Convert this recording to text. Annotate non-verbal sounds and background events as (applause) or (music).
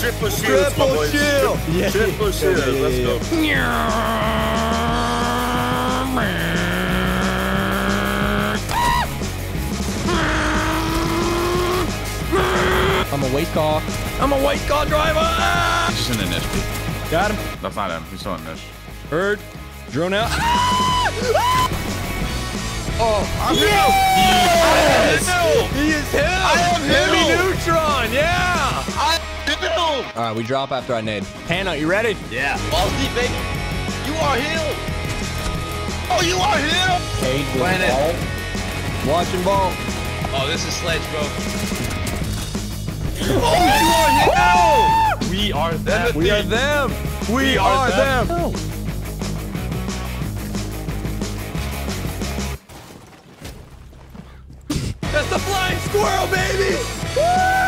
Triple shields, my Triple shield. Yeah. Triple shields. Yeah, yeah, Let's go. I'm a white car. I'm a white car driver. Ah! He's just in the niche. Pete. Got him. That's not him. He's still in niche. Heard. Drone out. Oh, I'm Yes! him. Him. All right, we drop after I nade. Hannah, you ready? Yeah. Balls deep, baby. You are healed. Oh, you are healed. Cade with Planet. ball. Watching ball. Oh, this is sledge, bro. (laughs) Oh, you are We are them. We are them. We, are, are them. them. That's the flying squirrel, baby. Woo!